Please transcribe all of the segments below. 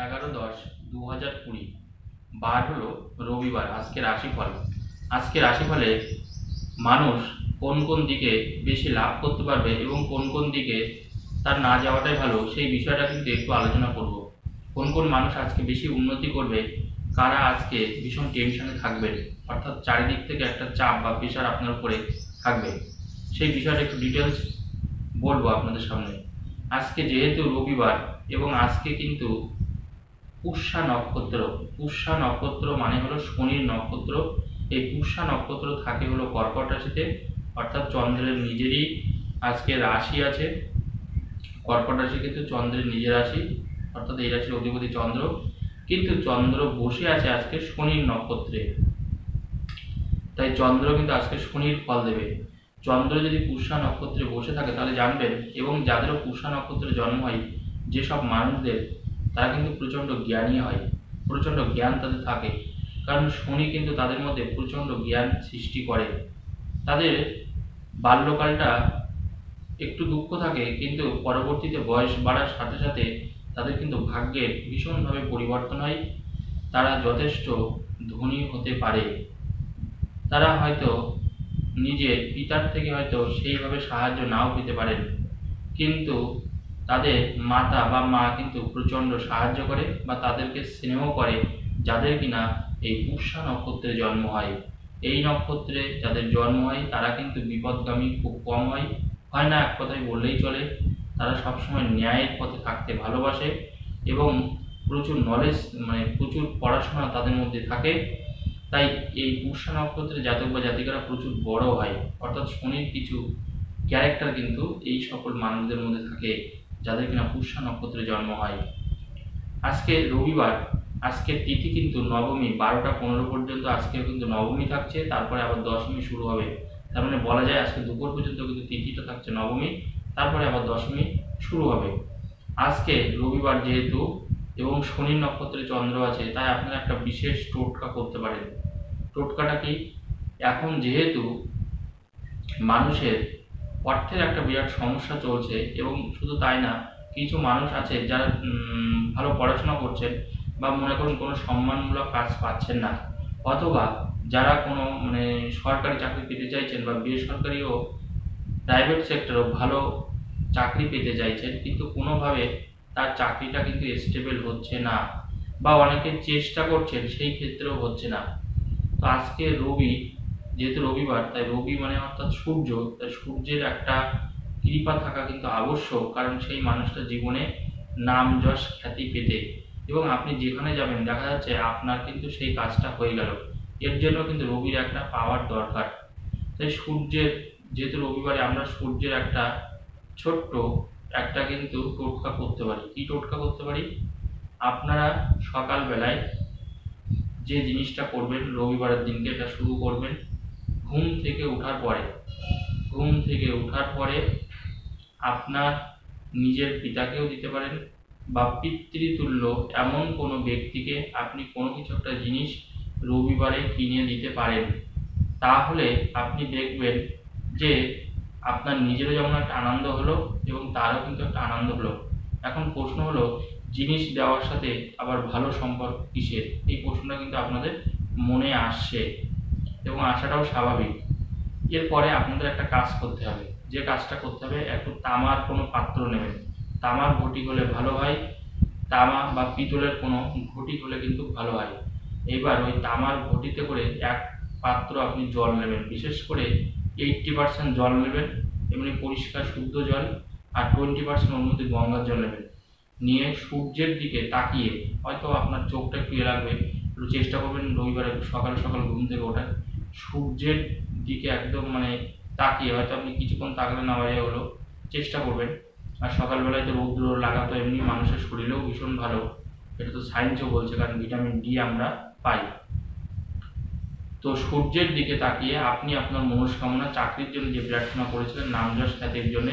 এগারো দশ দু হাজার কুড়ি। বার হলো রবিবার, আজকে রাশিফল। আজকে রাশিফলে মানুষ কোন কোন দিকে বেশি লাভ করতে পারবে এবং কোন কোন দিকে তার না যাওয়াটাই ভালো, সেই বিষয়টা কিন্তু একটু আলোচনা করব। কোন কোন মানুষ আজকে বেশি উন্নতি করবে, কারা আজকে ভীষণ টেনশনে থাকবেন অর্থাৎ চারিদিক থেকে একটা চাপ বা প্রেশার আপনার উপরে থাকবে, সেই বিষয়টা একটু ডিটেলস বলব আপনাদের সামনে। আজকে যেহেতু রবিবার এবং আজকে কিন্তু পুষ্যা নক্ষত্র। পুষ্যা নক্ষত্র মানে হলো শনির নক্ষত্র। এই পুষ্যা নক্ষত্র থাকে হলো কর্কট রাশিতে, অর্থাৎ চন্দ্রের নিজেরই আজকে রাশি আছে। কর্কট রাশি কিন্তু চন্দ্রের নিজের রাশি, অর্থাৎ এই রাশির অধিপতি চন্দ্র। কিন্তু চন্দ্র বসে আছে আজকে শনির নক্ষত্রে। তাই চন্দ্র কিন্তু আজকে শনির ফল দেবে। চন্দ্র যদি পুষ্যা নক্ষত্রে বসে থাকে তাহলে জানবেন, এবং যাদেরও পুষ্যা নক্ষত্রে জন্ম হয়, যেসব মানুষদের তারা কিন্তু প্রচণ্ড জ্ঞানী হয়, প্রচণ্ড জ্ঞান তাদের থাকে। কারণ শনি কিন্তু তাদের মধ্যে প্রচণ্ড জ্ঞান সৃষ্টি করে। তাদের বাল্যকালটা একটু দুঃখ থাকে, কিন্তু পরবর্তীতে বয়স বাড়ার সাথে সাথে তাদের কিন্তু ভাগ্যের ভীষণভাবে পরিবর্তন হয়। তারা যথেষ্ট ধনী হতে পারে। তারা হয়তো নিজের পিতার থেকে হয়তো সেইভাবে সাহায্য নাও পেতে পারেন। কিন্তু তাদের মাতা বা মা কিন্তু প্রচণ্ড সাহায্য করে বা তাদেরকে স্নেহ করে, যাদের কিনা এই পুষ্যা নক্ষত্রে জন্ম হয়। এই নক্ষত্রে যাদের জন্ম হয়, তারা কিন্তু বিপদগামী খুব কম হয়। হয় না, এক কথায় বললেই চলে। তারা সবসময় ন্যায়ের পথে থাকতে ভালোবাসে এবং প্রচুর নলেজ মানে প্রচুর পড়াশোনা তাদের মধ্যে থাকে। তাই এই পুষ্যা নক্ষত্রে জাতক বা জাতিকারা প্রচুর বড় হয়। অর্থাৎ শনির কিছু ক্যারেক্টার কিন্তু এই সকল মানুষদের মধ্যে থাকে। যাদের কিনা পুষ্যা নক্ষত্রে জন্ম হয়। আজকে রবিবার, আজকের তিথি কিন্তু নবমী, বারোটা পনেরো পর্যন্ত আজকেও কিন্তু নবমী থাকছে, তারপরে আবার দশমী শুরু হবে। তার মানে বলা যায় আজকে দুপুর পর্যন্ত কিন্তু তিথিটা থাকছে নবমী, তারপরে আবার দশমী শুরু হবে। আজকে রবিবার যেহেতু এবং শনি নক্ষত্রে চন্দ্র আছে, তাই আপনারা একটা বিশেষ টোটকা করতে পারেন। টোটকাটা কি? এখন যেহেতু মানুষের অর্থের একটা বিরাট সমস্যা চলছে এবং শুধু তাই না, কিছু মানুষ আছে যারা ভালো পড়াশোনা করছেন বা মনে করুন কোনো সম্মানমূলক কাজ পাচ্ছেন না। অথবা যারা কোনো মানে সরকারি চাকরি পেতে চাইছেন বা বেসরকারিও প্রাইভেট সেক্টরও ভালো চাকরি পেতে চাইছেন, কিন্তু কোনোভাবে তার চাকরিটা কিন্তু স্টেবল হচ্ছে না বা অনেকে চেষ্টা করছেন সেই ক্ষেত্রেও হচ্ছে না। তো আজকে রবি যেহেতু রবিবার, তাই রবি মানে অর্থাৎ সূর্য, তাই সূর্যের একটা কৃপা থাকা কিন্তু আবশ্যক, কারণ সেই মানুষটা জীবনে নাম যশ খ্যাতি পেতে। এবং আপনি যেখানে যাবেন, দেখা যাচ্ছে আপনার কিন্তু সেই কাজটা হয়ে গেল। এর জন্য কিন্তু রবির একটা পাওয়ার দরকার। তাই সূর্যের, যেহেতু রবিবারে আমরা সূর্যের একটা ছোট্ট একটা কিন্তু টোটকা করতে পারি। কি টোটকা করতে পারি? আপনারা সকালবেলায় যে জিনিসটা করবেন, রবিবারের দিনকে এটা শুরু করবেন। ঘুম থেকে ওঠার পরে, ঘুম থেকে ওঠার পরে আপনার নিজের পিতাকেও দিতে পারেন বা পিতৃতুল্য এমন কোনো ব্যক্তিকে আপনি কোনো কিছু একটা জিনিস রবিবারে কিনে দিতে পারেন। তাহলে আপনি দেখবেন যে আপনার নিজেরও যেমন একটা আনন্দ হলো এবং তারও কিন্তু একটা আনন্দ হলো। এখন প্রশ্ন হলো, জিনিস দেওয়ার সাথে আবার ভালো সম্পর্ক কিসের? এই প্রশ্নটা কিন্তু আপনাদের মনে আসছে। এবং আসাটাও স্বাভাবিক। এরপরে আপনাদের একটা কাজ করতে হবে। যে কাজটা করতে হবে, একটু তামার কোনো পাত্র নেবেন। তামার ঘটি হলে ভালো হয়, তামা বা পিতলের কোনো ঘটি হলে কিন্তু ভালো হয়। এবার ওই তামার ঘটিতে করে এক পাত্র আপনি জল নেবেন। বিশেষ করে এইটটি পার্সেন্ট জল নেবেন, এমনি পরিষ্কার শুদ্ধ জল, আর টোয়েন্টি পার্সেন্ট মধ্যে গঙ্গার জল নেবেন। নিয়ে সূর্যের দিকে তাকিয়ে হয়তো আপনার চোখটা একটু লাগবে, একটু চেষ্টা করবেন রবিবারে সকাল সকাল ঘুম থেকে ওঠার। সূর্যের দিকে একদম মানে তাকিয়ে, হয়তো আপনি কিছুক্ষণ তাকলে না বাইরে হলো, চেষ্টা করবেন। আর সকালবেলায় তো রৌদ্র লাগা তো এমনি মানুষের শরীরেও ভীষণ ভালো। এটা তো সায়েন্সও বলছে, কারণ ভিটামিন ডি আমরা পাই। তো সূর্যের দিকে তাকিয়ে আপনি আপনার মনস্কামনা, চাকরির জন্য যে প্রার্থনা করেছিলেন নামযশ খ্যাতির জন্য,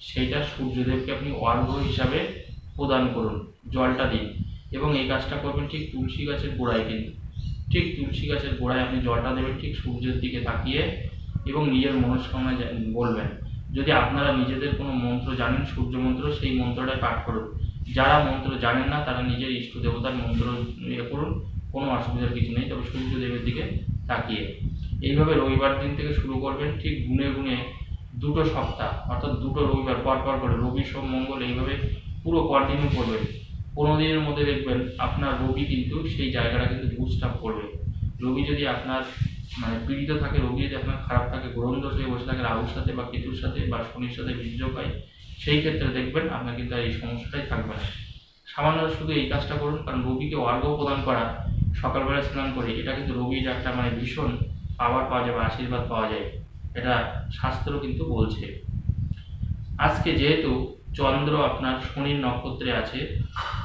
সেইটা সূর্যদেবকে আপনি অর্ঘ্য হিসাবে প্রদান করুন, জলটা দিন। এবং এই কাজটা করবেন ঠিক তুলসী গাছের গোড়ায় কিন্তু। ঠিক তুলসী গাছের গোড়ায় আপনি জলটা দেবেন, ঠিক সূর্যের দিকে তাকিয়ে এবং নিজের মনস্কামনা বলবেন। যদি আপনারা নিজেদের কোনো মন্ত্র জানেন, সূর্য মন্ত্র, সেই মন্ত্রটাই পাঠ করুন। যারা মন্ত্র জানেন না, তারা নিজের ইষ্ট দেবতার মন্ত্র ইয়ে করুন, কোনো অসুবিধার কিছু নেই। তবে সূর্যদেবের দিকে তাকিয়ে। এইভাবে রবিবার দিন থেকে শুরু করবেন, ঠিক গুনে গুনে দুটো সপ্তাহ, অর্থাৎ দুটো রবিবার পর পর করে। রবি, সোম, মঙ্গল, এইভাবে পুরো কন্টিনিউ করবেন। পনেরো দিনের মধ্যে দেখবেন আপনার রোগী কিন্তু সেই জায়গাটা কিন্তু বুস্ট আপ করবে। রোগী যদি আপনার মানে পীড়িত থাকে, রোগী যদি আপনার খারাপ থাকে গ্রহণ দোষ হয়ে বসে থাকে, রাহুর সাথে বা কেতুর সাথে বা শনির সাথে বীর্য পায়, সেই ক্ষেত্রে দেখবেন আপনার কিন্তু এই সমস্যাটাই থাকবে না। সামান্য শুধু এই কাজটা করুন, কারণ রোগীকে অর্ঘ্য প্রদান করা, সকালবেলা স্নান করে, এটা কিন্তু রবির একটা মানে ভীষণ পাওয়ার পাওয়া যায় বা আশীর্বাদ পাওয়া যায়। এটা শাস্ত্র কিন্তু বলছে। আজকে যেহেতু চন্দ্র আপনার শনির নক্ষত্রে আছে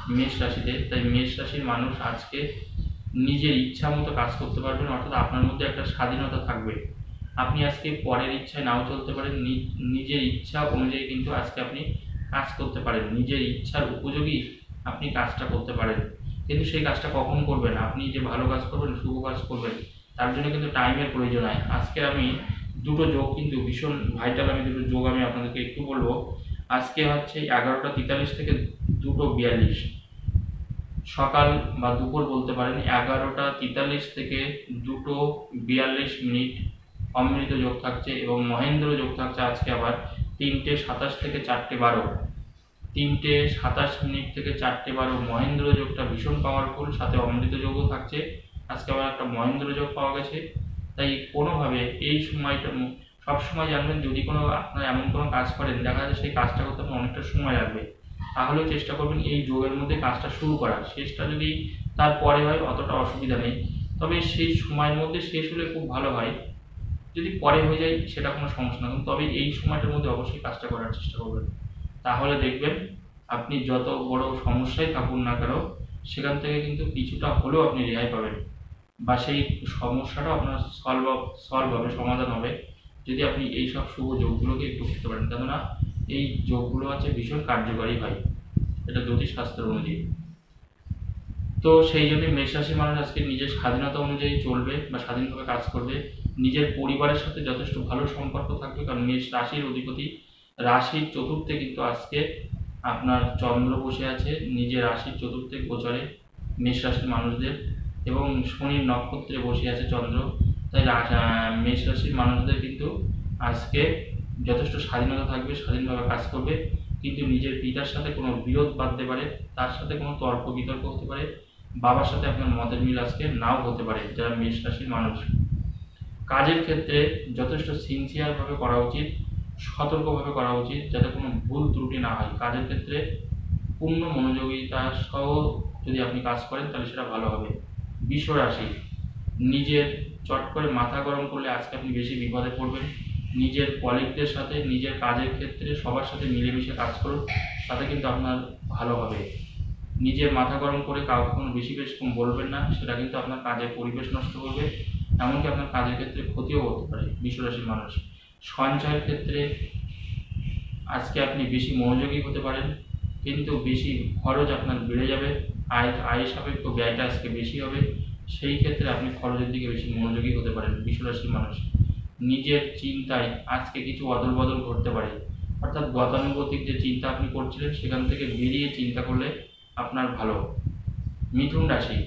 মেষ রাশিতে, তাই মেষ রাশির মানুষ আজকে নিজের ইচ্ছা মতো কাজ করতে পারবেন, অর্থাৎ আপনার মধ্যে একটা স্বাধীনতা থাকবে। আপনি আজকে পরের ইচ্ছায় নাও চলতে পারেন নিজের ইচ্ছা অনুযায়ী কিন্তু আজকে আপনি কাজ করতে পারেন। নিজের ইচ্ছার উপযোগী আপনি কাজটা করতে পারেন। কিন্তু সেই কাজটা কখন করবেন আপনি যে ভালো কাজ করবেন, শুভ কাজ করবেন, তার জন্য কিন্তু টাইমের প্রয়োজন হয় আজকে আমি দুটো যোগ কিন্তু ভীষণ ভাইটাল আমি দুটো যোগ আমি আপনাদেরকে একটু বলব। আজকে হচ্ছে এগারোটা তেতাল্লিশ থেকে দুটো বিয়াল্লিশ। সকাল বা দুপুর বলতে পারেন এগারোটা তেতাল্লিশ থেকে দুটো বিয়াল্লিশ মিনিট অমৃত যোগ থাকছে এবং মহেন্দ্র যোগ থাকছে আজকে আবার তিনটে সাতাশ থেকে চারটে বারো। তিনটে সাতাশ মিনিট থেকে চারটে বারো মহেন্দ্র যোগটা ভীষণ পাওয়ারফুল সাথে অমৃত যোগও থাকছে। আজকে আবার একটা মহেন্দ্র যোগ পাওয়া গেছে। তাই কোনোভাবে এই সময়টা সবসময় জানবেন যদি কোনো আপনার এমন কোনো কাজ করেন, দেখা যাচ্ছে সেই কাজটা করতে আপনার অনেকটা সময় লাগবে, তাহলেও চেষ্টা করবেন এই যোগের মধ্যে কাজটা শুরু করার। শেষটা যদি তারপরে হয়, অতটা অসুবিধা নেই। তবে সেই সময়ের মধ্যে শেষ হলে খুব ভালো হয়। যদি পরে হয়ে যায়, সেটা কোনো সমস্যা না। তবে এই সময়টার মধ্যে অবশ্যই কাজটা করার চেষ্টা করবেন। তাহলে দেখবেন, আপনি যত বড় সমস্যায় থাকুন না কেন, সেখান থেকে কিন্তু কিছুটা হলেও আপনি রেহাই পাবেন। বা সেই সমস্যাটা আপনার সলভ সলভ হবে, সমাধান হবে। যদি আপনি এই সব শুভ যোগগুলোকে একটু করতে পারেন কেননা এই যোগগুলো আছে ভীষণ কার্যকারী হয়। এটা জ্যোতিষ শাস্ত্র অনুযায়ী। তো সেই জন্য মেষ রাশির মানুষ আজকে নিজের স্বাধীনতা অনুযায়ী চলবে বা স্বাধীনভাবে কাজ করবে। নিজের পরিবারের সাথে যথেষ্ট ভালো সম্পর্ক থাকবে, কারণ মেষ রাশির অধিপতি রাশির চতুর্থে কিন্তু আজকে আপনার চন্দ্র বসে আছে, নিজের রাশির চতুর্থে গোচরে মেষ রাশির মানুষদের এবং শনির নক্ষত্রে বসে আছে চন্দ্র। তাই মেষ রাশির মানুষদের কিন্তু আজকে যথেষ্ট স্বাধীনতা থাকবে, স্বাধীনভাবে কাজ করবে। কিন্তু নিজের পিতার সাথে কোনো বিরোধ বাঁধতে পারে, তার সাথে কোনো তর্ক বিতর্ক হতে পারে, বাবার সাথে আপনার মতের মিল আজকে নাও হতে পারে, যারা মেষ রাশির মানুষ। কাজের ক্ষেত্রে যথেষ্ট সিনসিয়ারভাবে করা উচিত, সতর্কভাবে করা উচিত, যাতে কোনো ভুল ত্রুটি না হয়। কাজের ক্ষেত্রে পূর্ণ মনোযোগিতা সহ যদি আপনি কাজ করেন, তাহলে সেটা ভালো হবে। বিশ্ব রাশি নিজের চট করে মাথা গরম করলে আজকে আপনি বেশি বিপদে পড়বেন। নিজের কলিগদের সাথে, নিজের কাজের ক্ষেত্রে সবার সাথে মিলেমিশে কাজ করুন, তাতে কিন্তু আপনার ভালো হবে। নিজের মাথা গরম করে কাউকে কোনো বেশি বেশি কম বলবেন না, সেটা কিন্তু আপনার কাজের পরিবেশ নষ্ট করবে, এমনকি আপনার কাজের ক্ষেত্রে ক্ষতিও করতে পারে বিশ্বরাশির মানুষ। সঞ্চয়ের ক্ষেত্রে আজকে আপনি বেশি মনোযোগী হতে পারেন, কিন্তু বেশি খরচ আপনার বেড়ে যাবে, আয় আয় সাপেক্ষ ব্যয়টা আজকে বেশি হবে। সেই ক্ষেত্রে আপনি খরচের দিকে বেশি মনোযোগী হতে পারেন, বিশ্বরাশির মানুষ। নিজের চিন্তায় আজকে কিছু অদল বদল ঘটতে পারে। অর্থাৎ গতানুগতিক যে চিন্তা আপনি করছিলেন, সেখান থেকে বেরিয়ে চিন্তা করলে আপনার ভালো। মিথুন রাশি,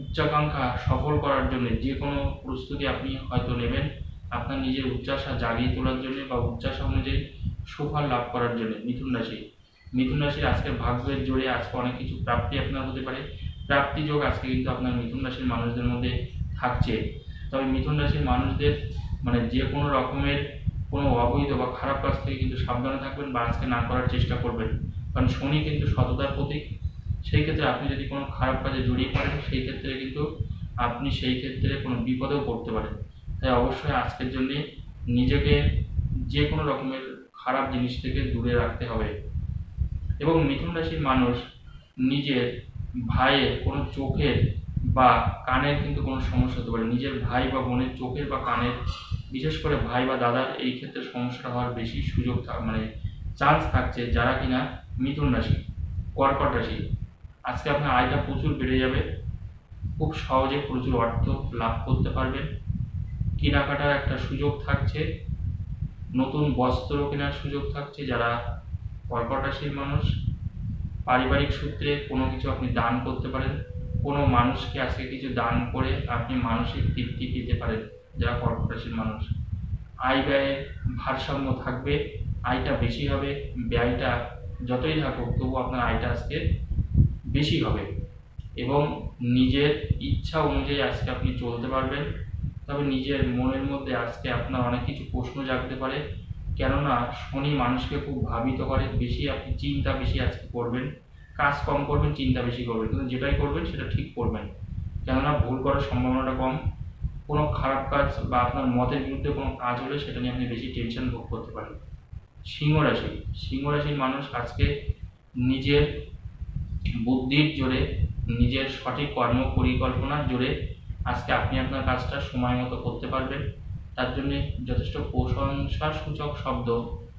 উচ্চাকাঙ্ক্ষা সফল করার জন্য যে কোনো প্রস্তুতি আপনি হয়তো নেবেন আপনার নিজের উচ্চাসা জাগিয়ে তোলার জন্য বা উচ্চাসা অনুযায়ী সুফল লাভ করার জন্য মিথুন রাশি। মিথুন রাশির আজকের ভাগ্যের জোরে আজকে অনেক কিছু প্রাপ্তি আপনার হতে পারে। প্রাপ্তি যোগ আজকে কিন্তু আপনার মিথুন রাশির মানুষদের মধ্যে থাকছে। তবে মিথুন রাশির মানুষদের মানে যে কোনো রকমের কোনো অবৈধ বা খারাপ কাজ থেকে কিন্তু সাবধানে থাকবেন বা আজকে না করার চেষ্টা করবেন। কারণ শনি কিন্তু সততার প্রতীক। সেই ক্ষেত্রে আপনি যদি কোনো খারাপ কাজে জড়িয়ে পড়েন, সেই ক্ষেত্রে কিন্তু আপনি সেই ক্ষেত্রে কোনো বিপদেও পড়তে পারেন। তাই অবশ্যই আজকের জন্য নিজেকে যে কোনো রকমের খারাপ জিনিস থেকে দূরে রাখতে হবে। এবং মিথুন রাশির মানুষ নিজের ভাইয়ের, কোনো চোখের বা কানের কিন্তু কোনো সমস্যা হতে পারে। নিজের ভাই বা বোনের চোখের বা কানের, বিশেষ করে ভাই বা দাদার এই ক্ষেত্রে সমস্যা হওয়ার বেশি সুযোগ থাক মানে চান্স থাকছে যারা কিনা মিথুন রাশি, কর্কট রাশি। আজকে আপনার আয়টা প্রচুর বেড়ে যাবে। খুব সহজে প্রচুর অর্থ লাভ করতে পারবেন। কেনাকাটার একটা সুযোগ থাকছে। নতুন বস্ত্র কেনার সুযোগ থাকছে যারা কর্কট রাশির মানুষ। পারিবারিক সূত্রে কোনো কিছু আপনি দান করতে পারেন, কোনো মানুষকে আজকে কিছু দান করে আপনি মানসিক তৃপ্তি পেতে পারেন, যারা কর্কট রাশির মানুষ। আয় ব্যয়ের ভারসাম্য থাকবে, আয়টা বেশি হবে, ব্যয়টা যতই থাকুক, তবু আপনার আয়টা আজকে বেশি হবে। এবং নিজের ইচ্ছা অনুযায়ী আজকে আপনি চলতে পারবেন, তবে নিজের মনের মধ্যে আজকে আপনার অনেক কিছু প্রশ্ন জাগতে পারে কেননা শনি মানুষকে খুব ভাবিত করে, বেশি আপনি চিন্তা বেশি আজকে করবেন, কাজ কম করবেন, চিন্তা বেশি করবেন, কিন্তু যেটাই করবেন সেটা ঠিক করবেন। কেননা ভুল করার সম্ভাবনাটা কম। কোনো খারাপ কাজ বা আপনার মতের বিরুদ্ধে কোনো কাজ হলে সেটা নিয়ে আপনি বেশি টেনশন ভোগ করতে পারেন। সিংহ রাশি, সিংহ রাশির মানুষ আজকে নিজের বুদ্ধির জোরে, নিজের সঠিক কর্ম পরিকল্পনার জোরে আজকে আপনি আপনার কাজটা সময় মতো করতে পারবেন। তার জন্য যথেষ্ট প্রশংসার সূচক শব্দ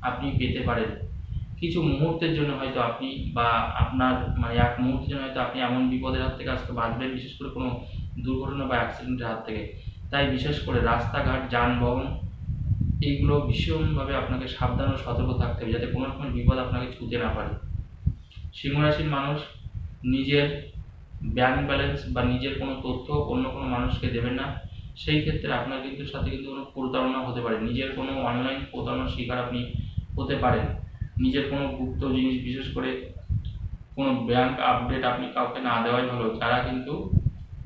আপনি পেতে পারেন। কিছু মুহূর্তের জন্য হয়তো আপনি বা আপনার মানে এক মুহূর্তের জন্য হয়তো আপনি এমন বিপদের হাত থেকে আসতে বাঁচবেন, বিশেষ করে কোনো দুর্ঘটনা বা অ্যাক্সিডেন্টের হাত থেকে। তাই বিশেষ করে রাস্তাঘাট, যানবাহন, এইগুলো ভীষণভাবে আপনাকে সাবধান ও সতর্ক থাকতে হবে, যাতে কোনো রকম বিপদ আপনাকে ছুঁতে না পারে। সিংহ রাশির মানুষ নিজের ব্যাংক ব্যালেন্স বা নিজের কোনো তথ্য অন্য কোনো মানুষকে দেবেন না। সেই ক্ষেত্রে আপনার কিন্তু সাথে কিন্তু কোনো প্রতারণা হতে পারে। নিজের কোনো অনলাইন প্রতারণার শিকার আপনি হতে পারেন। নিজের কোনো গুপ্ত জিনিস, বিশেষ করে কোনো ব্যাংক আপডেট আপনি কাউকে না দেওয়াই ভালো। যারা কিন্তু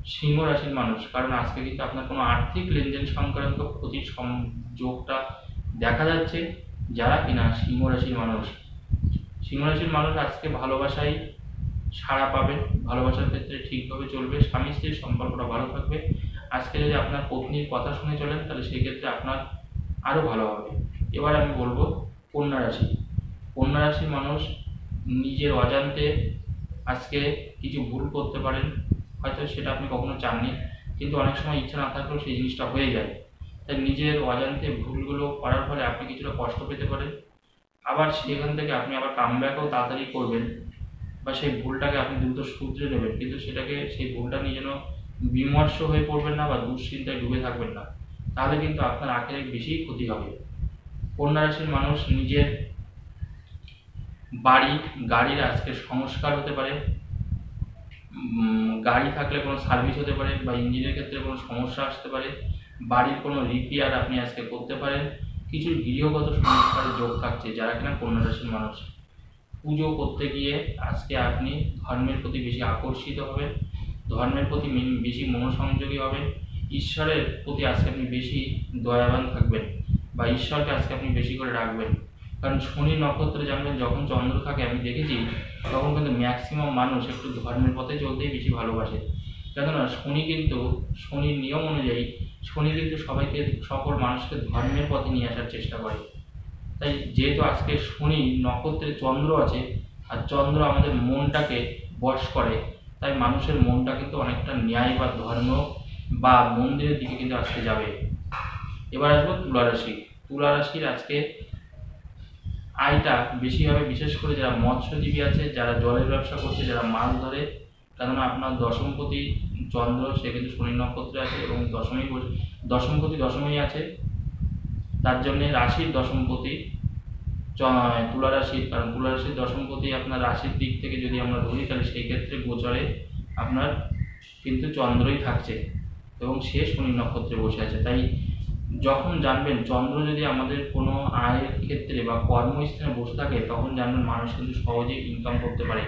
সিংহ রাশির মানুষ, কারণ আজকে কিন্তু আপনার কোনো আর্থিক লেনদেন সংক্রান্ত ক্ষতির সংযোগটা দেখা যাচ্ছে। যারা কিনা সিংহ রাশির মানুষ, সিংহ রাশির মানুষ আজকে ভালোবাসায় সাড়া পাবে। ভালোবাসার ক্ষেত্রে ঠিকভাবে চলবে। স্বামী স্ত্রীর সম্পর্কটা ভালো থাকবে। আজকে যদি আপনার পত্নীর কথা শুনে চলেন, তাহলে সেই ক্ষেত্রে আপনার আরও ভালো হবে। এবার আমি বলব, কন্যা রাশি। কন্যা রাশির মানুষ নিজের অজান্তে আজকে কিছু ভুল করতে পারেন, হয়তো সেটা আপনি কখনো চাননি, কিন্তু অনেক সময় ইচ্ছা না থাকলেও সেই জিনিসটা হয়ে যায়। তাই নিজের অজান্তে ভুলগুলো করার ফলে আপনি কিছুটা কষ্ট পেতে পারেন। আবার সেখান থেকে আপনি আবার কামব্যাকও তাড়াতাড়ি করবেন, বা সেই ভুলটাকে আপনি দ্রুত শুধরে নেবেন, কিন্তু সেটাকে, সেই ভুলটা নিয়ে যেন বিমর্ষ হয়ে পড়বেন না বা দুশ্চিন্তায় ডুবে থাকবেন না। তাহলে কিন্তু আপনার আখেরে বেশি ক্ষতি হবে। কন্যা রাশির মানুষ নিজের বাড়ি, গাড়ির আজকে সংস্কার হতে পারে গাড়ি থাকলে কোনো সার্ভিস হতে পারে বা ইঞ্জিনের ক্ষেত্রে কোনো সমস্যা আসতে পারে, বাড়ির কোনো রিপেয়ার আপনি আজকে করতে পারেন, কিছু গৃহগত সংস্কারের যোগ থাকছে যারা কিনা কন্যা রাশির মানুষ। পুজো করতে গিয়ে আজকে আপনি ধর্মের প্রতি বেশি আকর্ষিত হবেন ধর্মের প্রতি বেশি মনোসংযোগী হবেন ঈশ্বরের প্রতি আজকে আপনি বেশি দয়াবান থাকবেন, বা ঈশ্বরকে আজকে আপনি বেশি করে রাখবেন। কারণ শনি নক্ষত্রে জানবেন, যখন চন্দ্র থাকে, আমি দেখেছি, তখন কিন্তু ম্যাক্সিমাম মানুষ একটু ধর্মের পথে চলতেই বেশি ভালোবাসে। কেননা শনি কিন্তু, শনির নিয়ম অনুযায়ী, শনি কিন্তু সবাইকে, সকল মানুষকে ধর্মের পথে নিয়ে আসার চেষ্টা করে। তাই যেহেতু আজকে শনি নক্ষত্রে চন্দ্র আছে, আর চন্দ্র আমাদের মনটাকে বশ করে তাই মানুষের মনটা কিন্তু অনেকটা ন্যায় বা ধর্ম বা মন্দিরের দিকে কিন্তু আজকে যাবে। এবার আসব তুলা রাশি। তুলা রাশির আজকে আয়টা বেশি হবে, বিশেষ করে যারা মৎস্যজীবী আছে, যারা জলের ব্যবসা করছে, যারা মাছ ধরে। কেননা আপনার দশমপতি চন্দ্র, সে কিন্তু শনি নক্ষত্রে আছে এবং দশমী দশমপতি দশমী আছে। তার জন্যে রাশির দশমপতি তুলা রাশির কারণ তুলা রাশির দশমপতি আপনার রাশির দিক থেকে যদি আমরা ধরি, তাহলে সেই ক্ষেত্রে গোচরে আপনার কিন্তু চন্দ্রই থাকছে এবং সে শনি নক্ষত্রে বসে আছে। তাই যখন জানবেন চন্দ্র যদি আমাদের কোনো আয়ের ক্ষেত্রে বা কর্মস্থানে বসে থাকে, তখন জানবেন মানুষ কিন্তু সহজেই ইনকাম করতে পারে।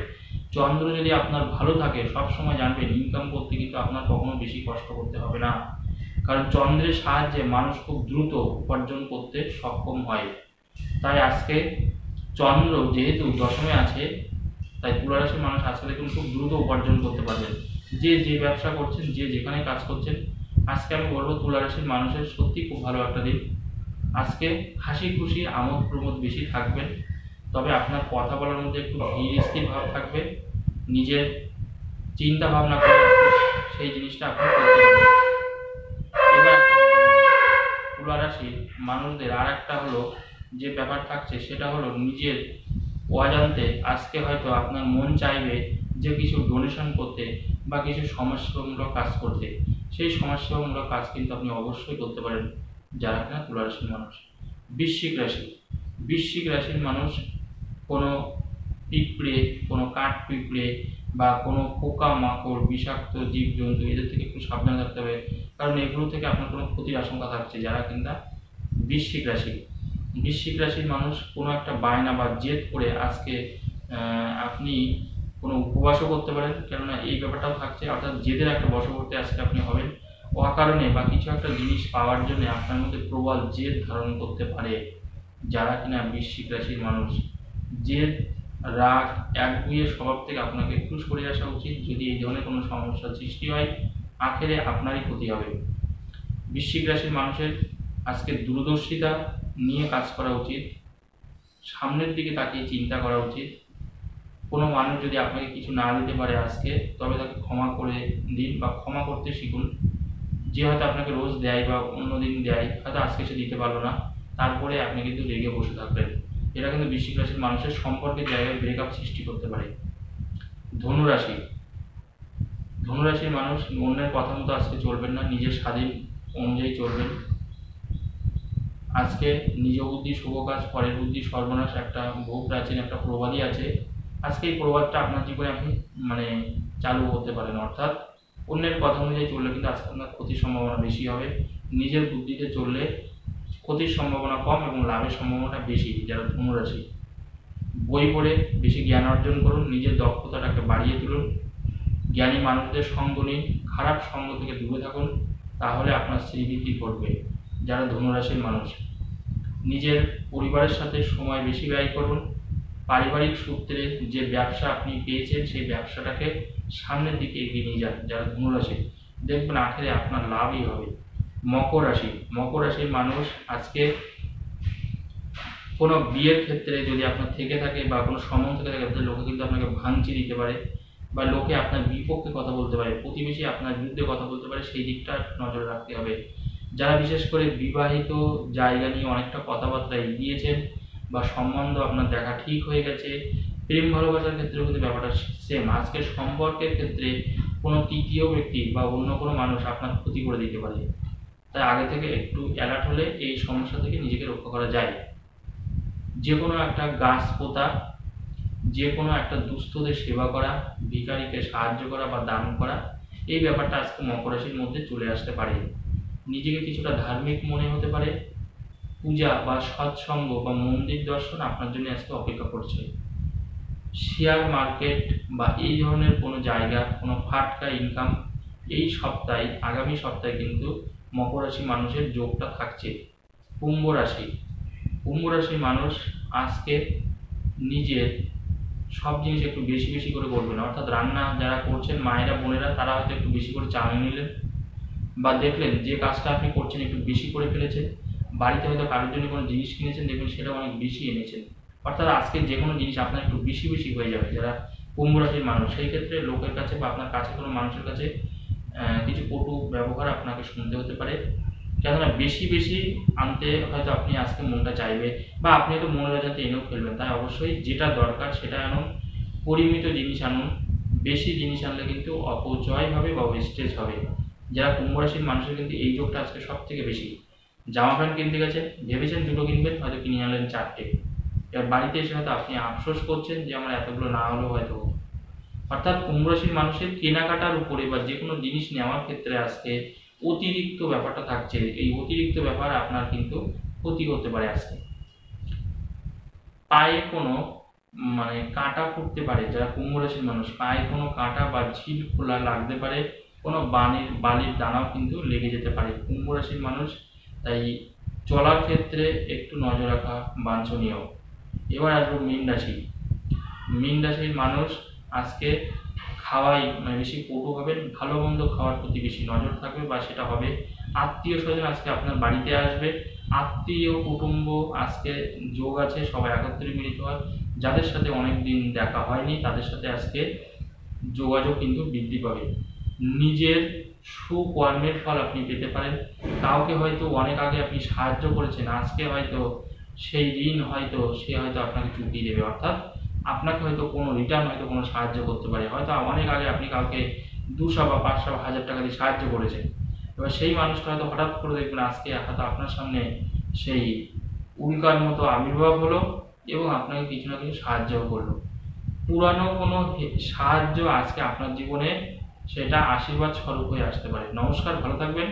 চন্দ্র যদি আপনার ভালো থাকে, সব সময় জানবেন ইনকাম করতে কিন্তু আপনার কখনো বেশি কষ্ট করতে হবে না। কারণ চন্দ্রের সাহায্যে মানুষ খুব দ্রুত উপার্জন করতে সক্ষম হয়। তাই আজকে চন্দ্র যেহেতু দশমে আছে তাই তুলা রাশির মানুষ আজকে দেখুন খুব দ্রুত উপার্জন করতে পারবেন। যে যে ব্যবসা করছেন যে যেখানে কাজ করছেন আজকে আমি বলব তুলা রাশির মানুষের সত্যি খুব ভালো একটা দিন। আজকে হাসি খুশি আমোদ প্রমোদ বেশি থাকবেন তবে আপনার কথা বলার মধ্যে একটু ধীর ভাব থাকবে। নিজের চিন্তা ভাবনা করে সেই জিনিসটা আপনি করতে পারবেন। এবার একটা কথা বলি, তুলা রাশির মানুষদের আর একটা হলো যে ব্যাপার থাকছে সেটা হলো নিজের অজান্তে আজকে হয়তো আপনার মন চাইবে যে কিছু ডোনেশন করতে বা কিছু সমাজসেবামূলক কাজ করতে। সেই সমাজসেবামূলক কাজ কিন্তু আপনি অবশ্যই করতে পারেন যারা কিনা তুলা রাশির মানুষ। বৃশ্চিক রাশি। বৃশ্চিক রাশির মানুষ কোনো পিঁপড়ে কোনো কাঠ পিঁপড়ে বা কোনো পোকা মাকড় বিষাক্ত জীবজন্তু এদের থেকে একটু সাবধান থাকতে হবে। কারণ এগুলো থেকে আপনার কোনো ক্ষতির আশঙ্কা থাকছে যারা কিনা বৃশ্চিক রাশি। বৃশ্চিক রাশির মানুষ কোনো একটা বায়না বা জেদ করে আজকে আপনি কোনো উপবাসও করতে পারেন, কেননা এই ব্যাপারটাও থাকছে, অর্থাৎ জেদের একটা বশবর্তী আজকে আপনি হবেন। অকারণে বা কিছু একটা জিনিস পাওয়ার জন্য আপনার মধ্যে প্রবল জেদ ধারণ করতে পারে যারা কিনা বৃশ্চিক রাশির মানুষ। জেদ, রাগ এক একগুয়ে স্বভাব থেকে আপনাকে একটু সরে আসা উচিত। যদি এই ধরনের কোনো সমস্যার সৃষ্টি হয়, আখেরে আপনারই ক্ষতি হবে। বৃশ্চিক রাশির মানুষের আজকে দূরদর্শিতা নিয়ে কাজ করা উচিত। সামনের দিকে তাকিয়ে চিন্তা করা উচিত। কোনো মানুষ যদি আপনাকে কিছু না দিতে পারে আজকে, তবে তাকে ক্ষমা করে দিন বা ক্ষমা করতে শিখুন। যে হয়তো আপনাকে রোজ দেয় বা অন্য দিন দেয়, হয়তো আজকে সে দিতে পারল না, তারপরে আপনি কিন্তু রেগে বসে থাকবেন। এটা কিন্তু বৃশ্চিক রাশির মানুষের সম্পর্কের জায়গায় ব্রেকআপ সৃষ্টি করতে পারে। ধনুরাশি। ধনুরাশির মানুষ অন্যের কথা মতো আজকে চলবেন না, নিজের স্বাধীন অনুযায়ী চলবেন। আজকে নিজ বুদ্ধি, শুভ কাজ, পরের বুদ্ধি, সর্বনাশ একটা বহু প্রাচীন একটা প্রবাদই আছে। আজকে এই প্রবাদটা আপনার জীবনে আপনি মানে চালু করতে পারেন, অর্থাৎ অন্যের কথা অনুযায়ী চললে কিন্তু আজকে আপনার ক্ষতির সম্ভাবনা বেশি হবে। নিজের বুদ্ধিতে চললে ক্ষতির সম্ভাবনা কম এবং লাভের সম্ভাবনা বেশি, যারা ধনুরাশি। বই পড়ে বেশি জ্ঞান অর্জন করুন, নিজের দক্ষতাটাকে বাড়িয়ে তুলুন। জ্ঞানী মানুষদের সঙ্গ নিন, খারাপ সঙ্গ থেকে দূরে থাকুন, তাহলে আপনার শ্রীবৃদ্ধি ঘটবে। যারা ধনুরাশির মানুষ, নিজের পরিবারের সাথে সময় বেশি ব্যয় করুন। পারিবারিক সূত্রে যে ব্যবসা আপনি পেয়েছেন, সেই ব্যবসাটাকে সামনের দিকে এগিয়ে নিয়ে যান যারা ধনুরাশি। দেখবেন আখেরে আপনার লাভই হবে। মকর রাশি, মকর রাশির মানুষ আজকে কোনো বিয়ের ক্ষেত্রে যদি আপনার থেকে থাকে বা কোনো সম্বন্ধ থেকে থাকে লোকে কিন্তু আপনাকে ভাঙচি দিতে পারে বা লোকে আপনার বিপক্ষে কথা বলতে পারে, প্রতিবেশী আপনার বিরুদ্ধে কথা বলতে পারে, সেই দিকটা নজরে রাখতে হবে। যারা বিশেষ করে বিবাহিত জায়গা নিয়ে অনেকটা কথাবার্তা এগিয়েছেন বা সম্বন্ধ আপনার দেখা ঠিক হয়ে গেছে, প্রেম ভালোবাসার ক্ষেত্রেও কিন্তু ব্যাপারটা সেম আজকের সম্পর্কের ক্ষেত্রে কোনো তৃতীয় ব্যক্তি বা অন্য কোনো মানুষ আপনার ক্ষতি করে দিতে পারে। তাই আগে থেকে একটু অ্যালার্ট হলে এই সমস্যা থেকে নিজেকে রক্ষা করা যায়। যে কোনো একটা গাছ পোতা যে কোনো একটা দুস্থদের সেবা করা, ভিখারিকে সাহায্য করা বা দান করা, এই ব্যাপারটা আজকে মকর রাশির মধ্যে চলে আসতে পারে। নিজেকে কিছুটা ধার্মিক মনে হতে পারে। পূজা বা সৎসঙ্গ বা মন্দির দর্শন আপনার জন্য আজকে অপেক্ষা করছে। শেয়ার মার্কেট বা এই ধরনের কোনো জায়গা, কোনো ফাটকা ইনকাম এই সপ্তাহে, আগামী সপ্তাহে কিন্তু মকর রাশি মানুষের যোগটা থাকছে। কুম্ভ রাশি। কুম্ভ রাশির মানুষ আজকে নিজের সব জিনিস একটু বেশি বেশি করে করবেন অর্থাৎ রান্না যারা করছেন, মায়েরা, বোনেরা, তারা হয়তো একটু বেশি করে চাউমিন নিলেন। বা দেখলেন যে কাজটা আপনি করছেন একটু বেশি করে ফেলেছেন, বাড়িতে হয়তো কারোর জন্য কোনো জিনিস কিনেছেন, দেখবেন সেটা অনেক বেশি এনেছেন। অর্থাৎ আজকে যে কোনো জিনিস আপনার একটু বেশি বেশি হয়ে যাবে, যারা কুম্ভ রাশির মানুষ, সেই ক্ষেত্রে লোকের কাছে বা আপনার কাছে কোনো মানুষের কাছে কিছু কটু ব্যবহার আপনাকে শুনতে হতে পারে। কেননা বেশি বেশি আনতে হয়তো আপনি আজকে মনটা চাইবে বা আপনি হয়তো মনের যাতে এনেও ফেলবেন। তাই অবশ্যই যেটা দরকার সেটা আনুন, পরিমিত জিনিস আনুন। বেশি জিনিস আনলে কিন্তু অপচয় হবে বা ওয়েস্টেজ হবে। যারা কুম্ভ রাশির মানুষের কিন্তু এই যোগটা আজকে সব থেকে বেশি। জামা প্যান্ট কিনতে গেছে, ভেবেছেন দুটো কিনবেন, হয়তো কিনে আনলেন চারটে। এবার বাড়িতে এসে হয়তো আপনি আফসোস করছেন যে আমার এতগুলো না হলেও হয়তো অর্থাৎ কুম্ভ রাশির মানুষের কেনাকাটার উপরে বা যে কোনো জিনিস নেওয়ার ক্ষেত্রে আজকে অতিরিক্ত ব্যাপারটা থাকছে। এই অতিরিক্ত ব্যাপার আপনার কিন্তু ক্ষতি করতে পারে আজকে। পায়ে কোনো মানে কাঁটা ফুটতে পারে, যারা কুম্ভ রাশির মানুষ। পায়ে কোনো কাঁটা বা ঝিল খোলা লাগতে পারে কোনো বালির বালির দানাও কিন্তু লেগে যেতে পারে। কুম্ভ রাশির মানুষ, তাই চলার ক্ষেত্রে একটু নজর রাখা বাঞ্ছনীয়। এবার আসব মীন রাশি। মীন রাশির মানুষ আজকে খাওয়াই মানে বেশি পটু হবেন ভালো মন্দ খাওয়ার প্রতি বেশি নজর থাকবে বা সেটা হবে। আত্মীয় স্বজন আজকে আপনার বাড়িতে আসবে। আত্মীয় কুটুম্ব আজকে যোগ আছে, সবাই একত্রে মিলিত হয়। যাদের সাথে অনেক দিন দেখা হয়নি, তাদের সাথে আজকে যোগাযোগ কিন্তু বৃদ্ধি পাবে। নিজের সুকর্মের ফল আপনি পেতে পারেন। কাউকে হয়তো অনেক আগে আপনি সাহায্য করেছেন, আজকে হয়তো সেই ঋণ হয়তো সে হয়তো আপনাকে চুকিয়ে দেবে। অর্থাৎ আপনাকে হয়তো কোনো রিটার্ন হয়তো কোনো সাহায্য করতে পারে। হয়তো অনেক আগে আপনি কাউকে দুশো বা পাঁচশো বা হাজার টাকা দিয়ে সাহায্য করেছেন। এবার সেই মানুষটা হয়তো হঠাৎ করে দেখবেন আজকে হয়তো আপনার সামনে সেই উল্কার মতো আবির্ভাব হলো এবং আপনাকে কিছু না কিছু সাহায্যও করল। পুরানো কোনো সাহায্য আজকে আপনার জীবনে সেটা আশীর্বাদ স্বরূপ হয়ে আসতে পারে। নমস্কার, ভালো থাকবেন।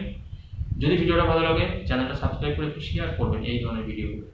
যদি ভিডিওটা ভালো লাগে, চ্যানেলটা সাবস্ক্রাইব করে একটু শেয়ার করবেন এই ধরনের ভিডিওগুলো